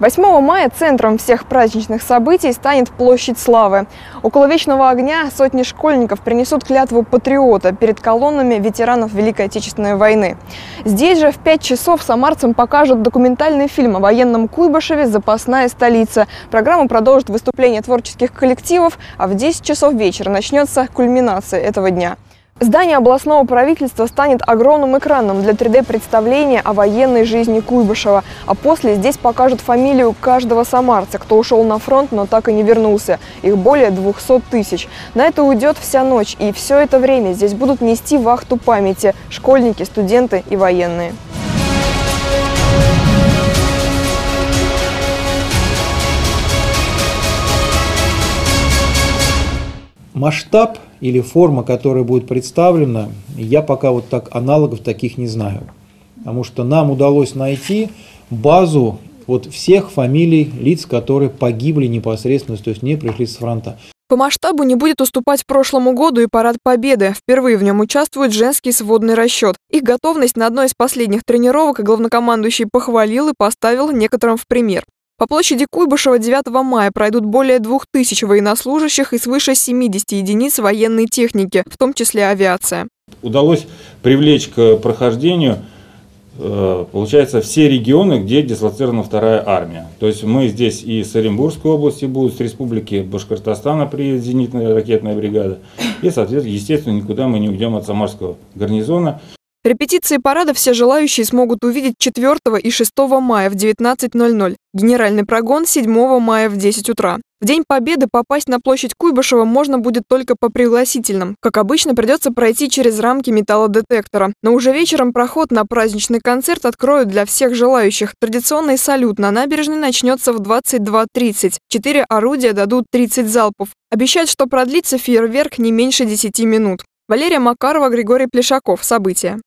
8 мая центром всех праздничных событий станет Площадь Славы. Около Вечного огня сотни школьников принесут клятву патриота перед колоннами ветеранов Великой Отечественной войны. Здесь же в 5 часов самарцам покажут документальный фильм о военном Куйбышеве «Запасная столица». Программу продолжит выступление творческих коллективов, а в 10 часов вечера начнется кульминация этого дня – Здание областного правительства станет огромным экраном для 3D-представления о военной жизни Куйбышева. А после здесь покажут фамилию каждого самарца, кто ушел на фронт, но так и не вернулся. Их более 200 тысяч. На это уйдет вся ночь, и все это время здесь будут нести вахту памяти школьники, студенты и военные. Масштаб или форма, которая будет представлена, я пока вот так аналогов таких не знаю. Потому что нам удалось найти базу вот всех фамилий лиц, которые погибли непосредственно, то есть не пришли с фронта. По масштабу не будет уступать прошлому году и Парад Победы. Впервые в нем участвует женский сводный расчет. Их готовность на одной из последних тренировок главнокомандующий похвалил и поставил некоторым в пример. По площади Куйбышева 9 мая пройдут более 2000 военнослужащих и свыше 70 единиц военной техники, в том числе авиация. Удалось привлечь к прохождению э, получается, все регионы, где дислоцирована вторая армия. То есть мы здесь и с Оренбургской области будут, с республики Башкортостана приедет зенитная ракетная бригада. И, соответственно, естественно, никуда мы не уйдем от Самарского гарнизона. Репетиции парада все желающие смогут увидеть 4 и 6 мая в 19.00, генеральный прогон 7 мая в 10 утра. В День Победы попасть на площадь Куйбышева можно будет только по пригласительным. Как обычно, придется пройти через рамки металлодетектора. Но уже вечером проход на праздничный концерт откроют для всех желающих. Традиционный салют на набережной начнется в 22.30. Четыре орудия дадут 30 залпов. Обещают, что продлится фейерверк не меньше 10 минут. Валерия Макарова, Григорий Плешаков. События.